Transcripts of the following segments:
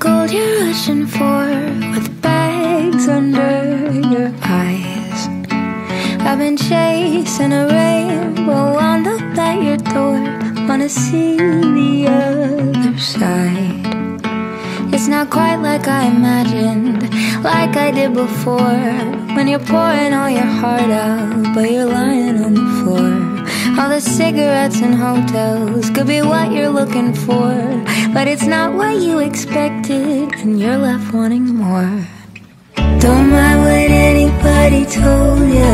searching for with bags under your eyes. I've been chasing a rainbow wound up at your door. Wanna see the other side. It's not quite like I imagined, like I did before. When you're pouring all your heart out, but you're lying on the floor. All the cigarettes and hotels could be what you're looking for, but it's not what you expected, and you're left wanting more. Don't mind what anybody told ya.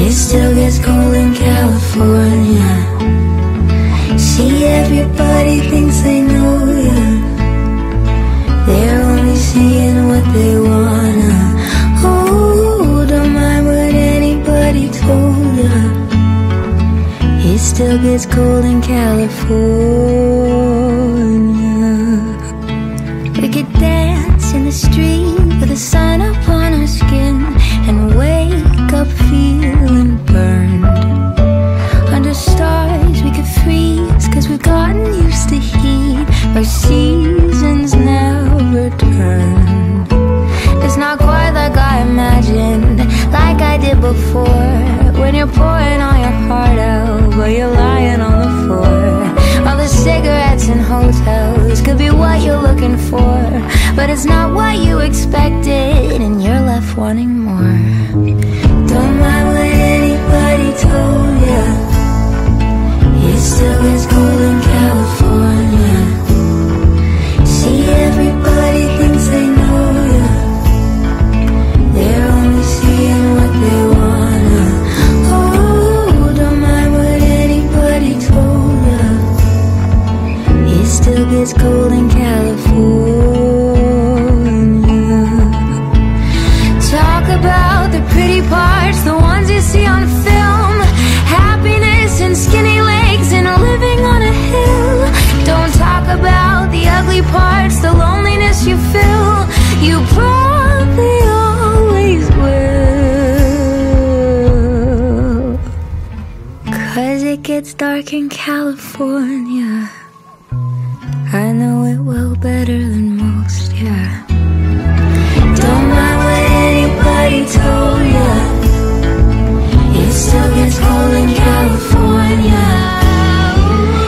It still gets cold in California. See, everybody thinks they know ya. They're only seeing what they wanna. Still gets cold in California. We could dance in the street with the sun upon our skin and wake up feeling burned. Under stars, we could freeze cause we've gotten used to heat where seasons never turn. It's not quite like I imagined, like I did before. When you're pouring all your heart out, what you're looking for, but it's not what you expected, and you're left wanting more. Still gets cold in California. Talk about the pretty parts, the ones you see on film. Happiness and skinny legs and living on a hill. Don't talk about the ugly parts, the loneliness you feel. You probably always will. Cause it gets dark in California. Better than most, yeah. Don't mind what anybody told ya. It still gets cold in California.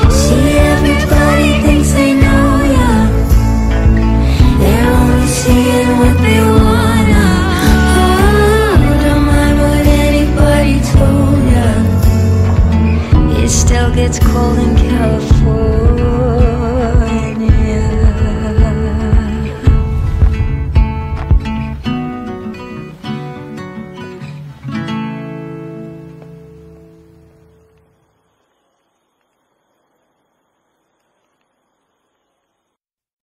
See, everybody thinks they know ya. They're only seeing what they wanna. Oh, don't mind what anybody told ya. It still gets cold in